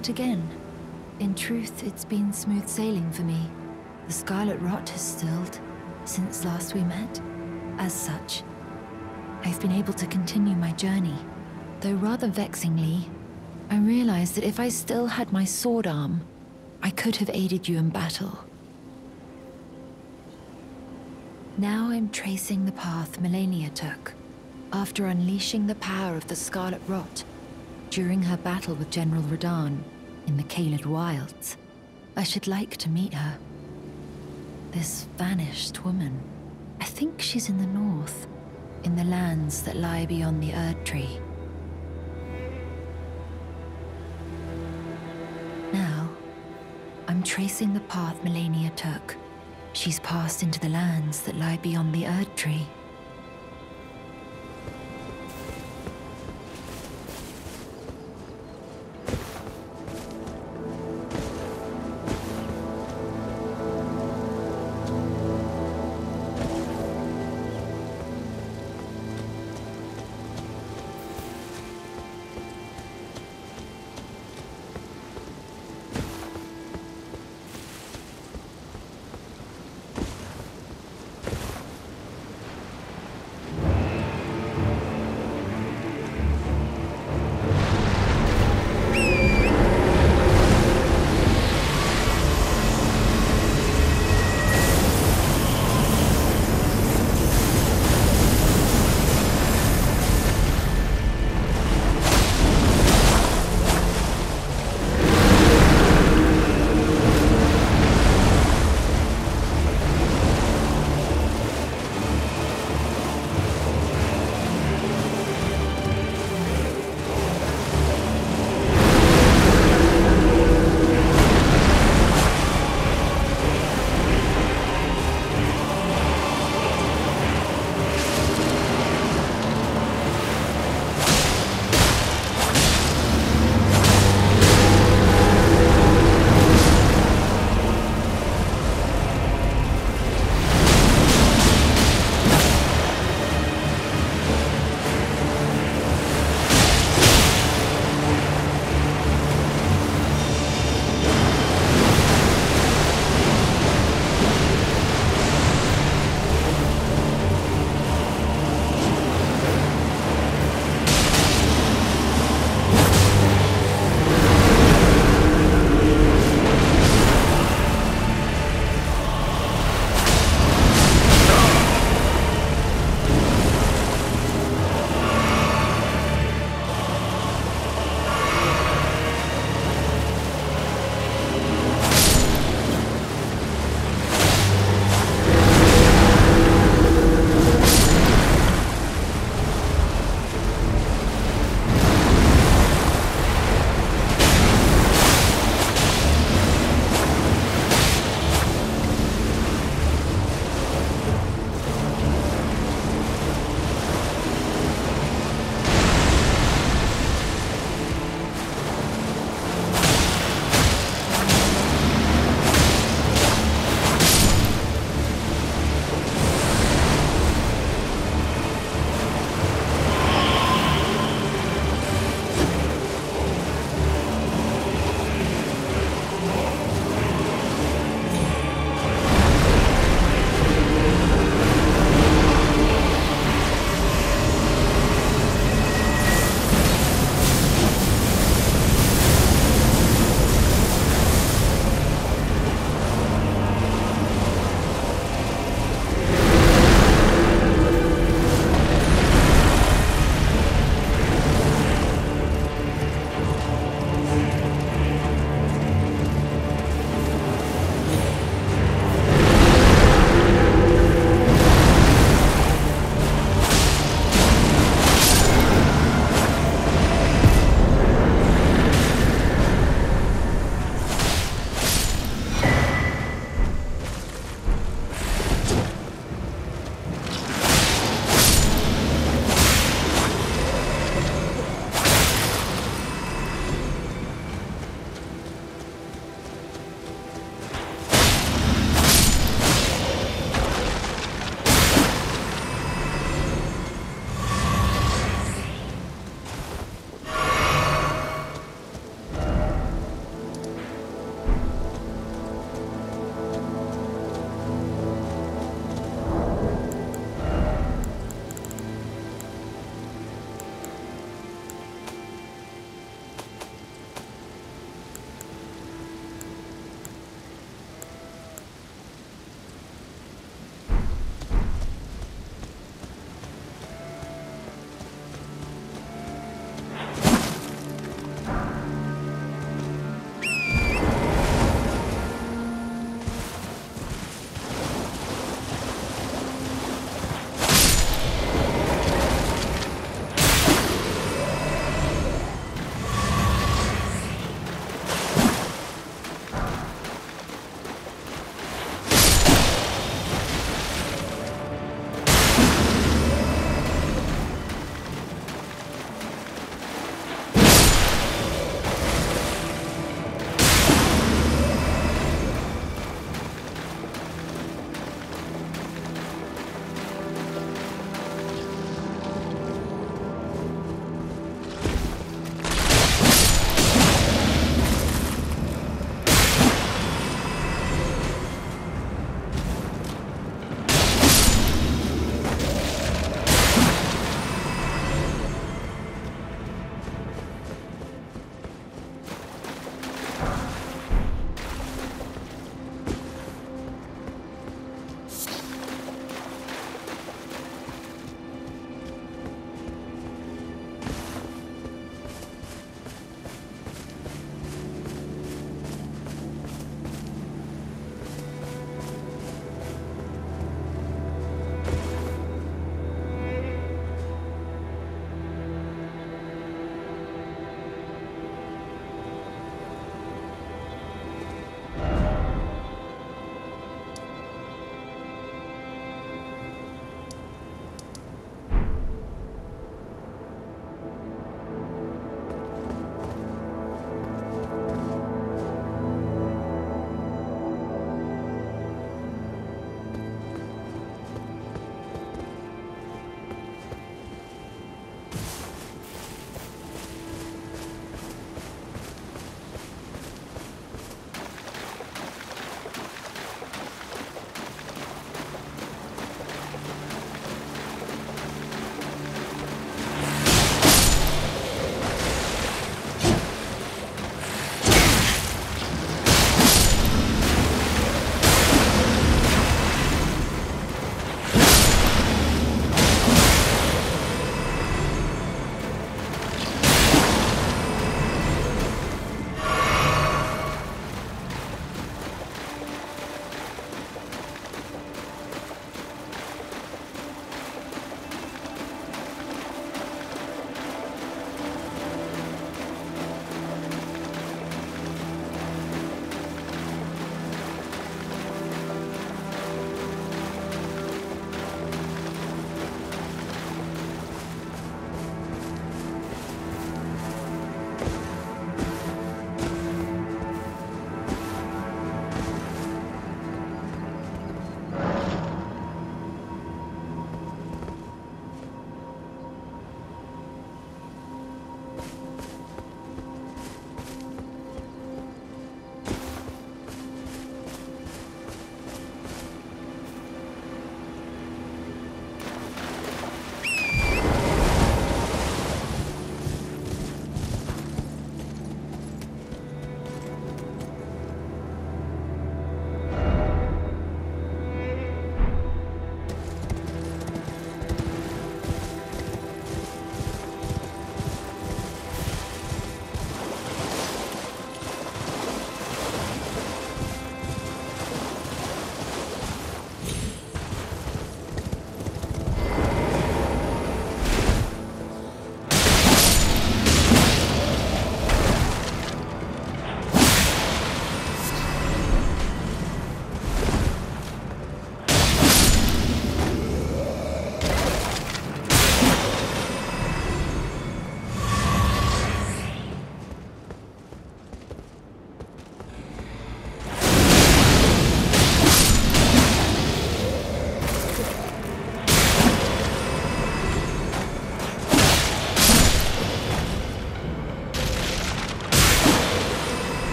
meet again. In truth, it's been smooth sailing for me. The scarlet rot has stilled since last we met. As such, I've been able to continue my journey. Though rather vexingly, I realized that if I still had my sword arm, I could have aided you in battle. Now I'm tracing the path Malenia took, after unleashing the power of the Scarlet Rot during her battle with General Radahn in the Caelid Wilds. I should like to meet her. This vanished woman. I think she's in the north, in the lands that lie beyond the Erd Tree. Now, I'm tracing the path Malenia took. She's passed into the lands that lie beyond the Erd Tree.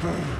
Boom.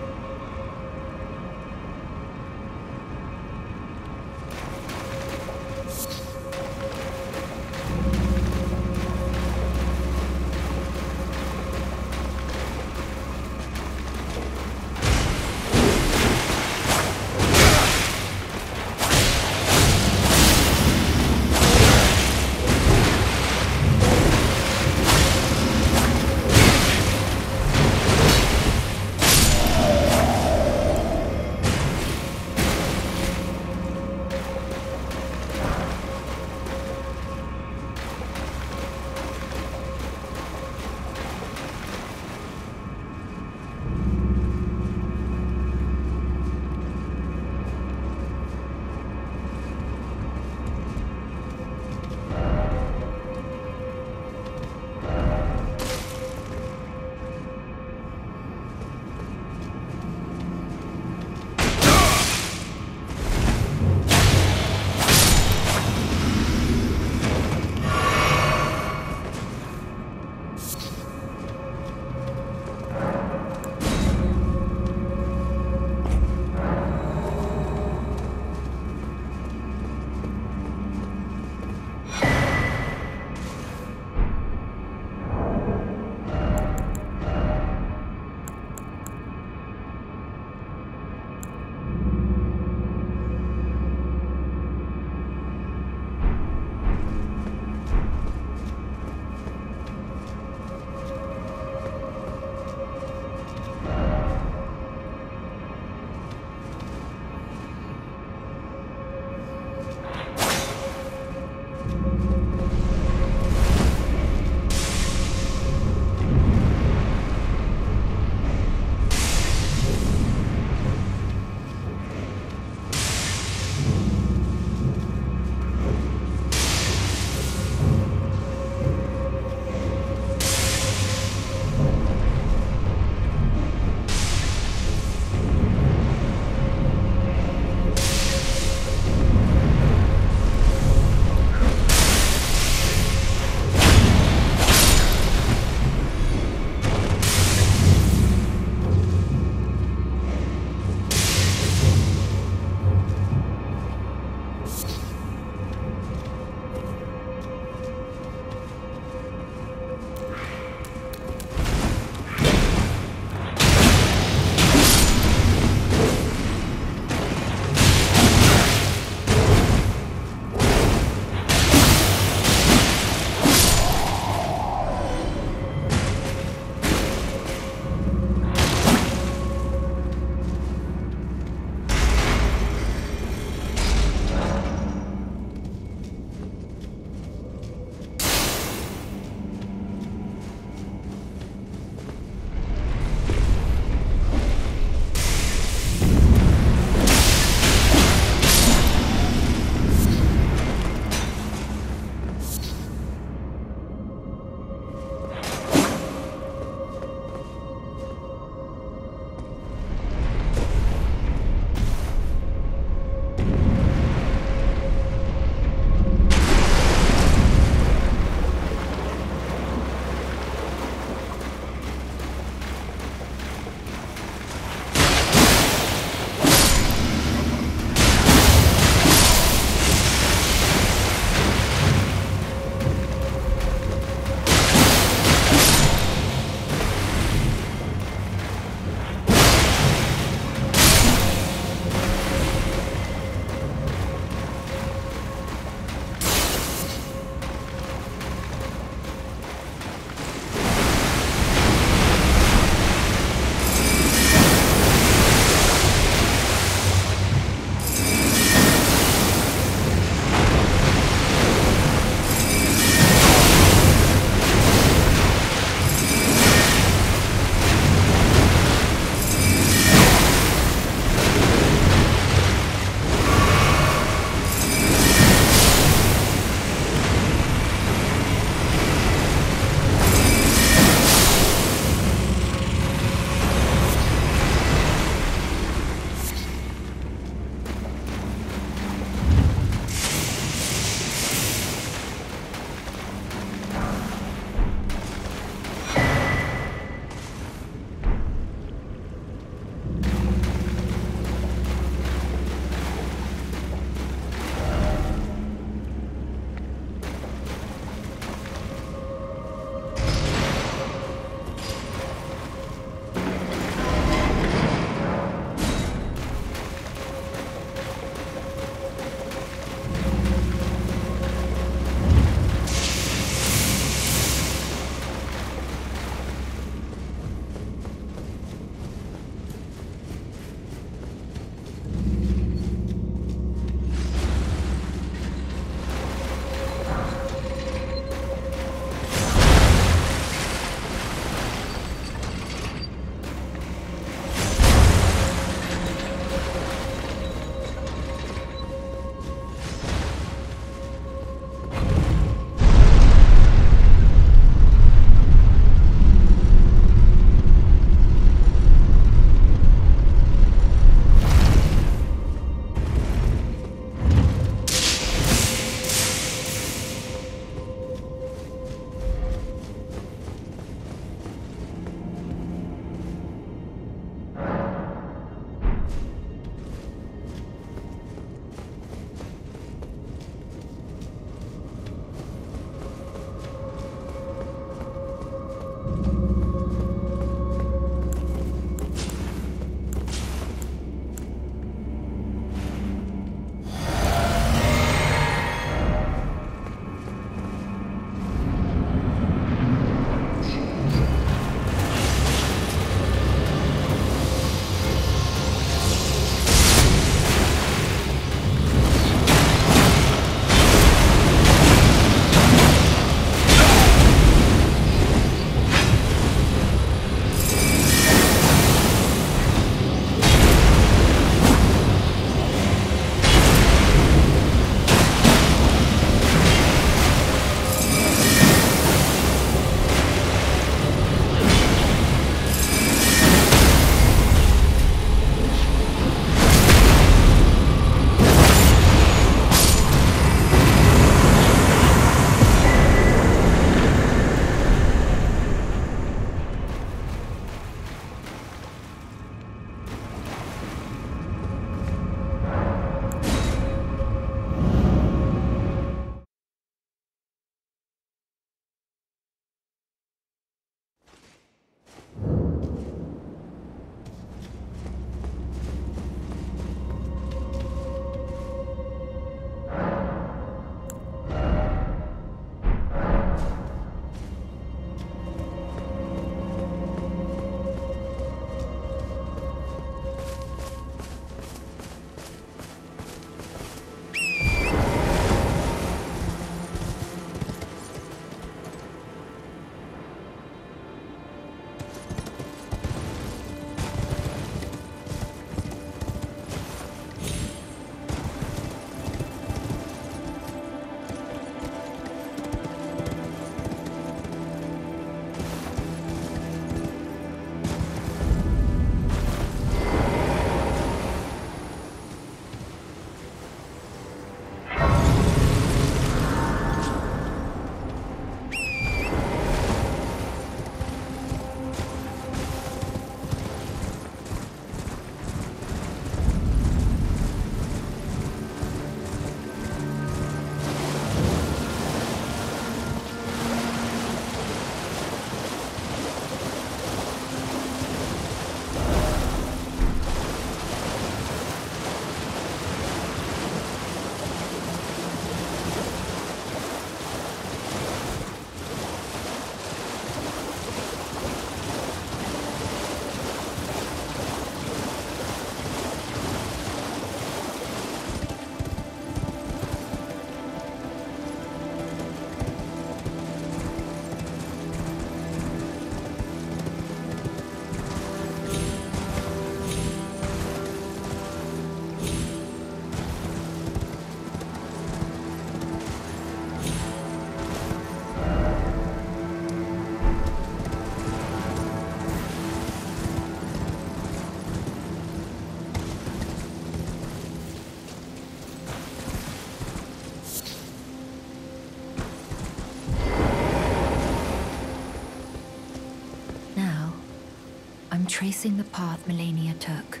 tracing the path Malenia took.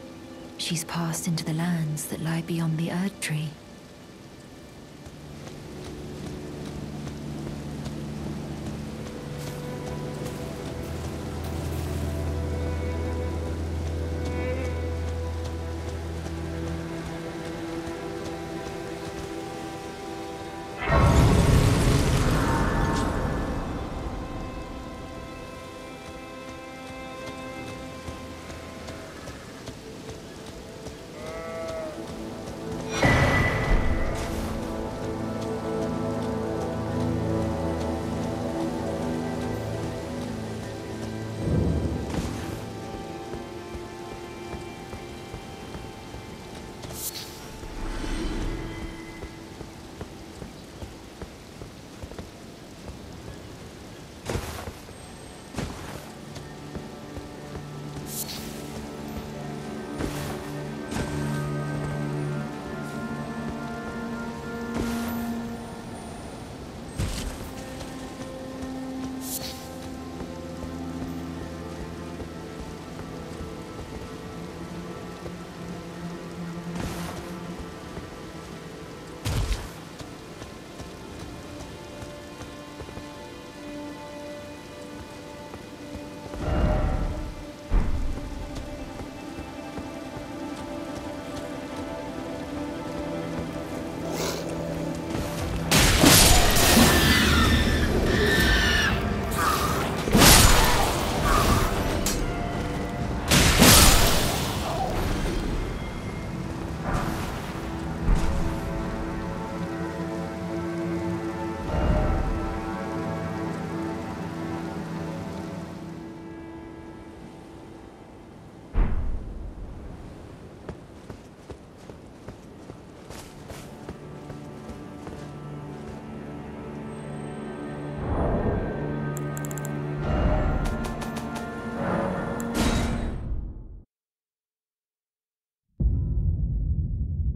She's passed into the lands that lie beyond the Erd Tree.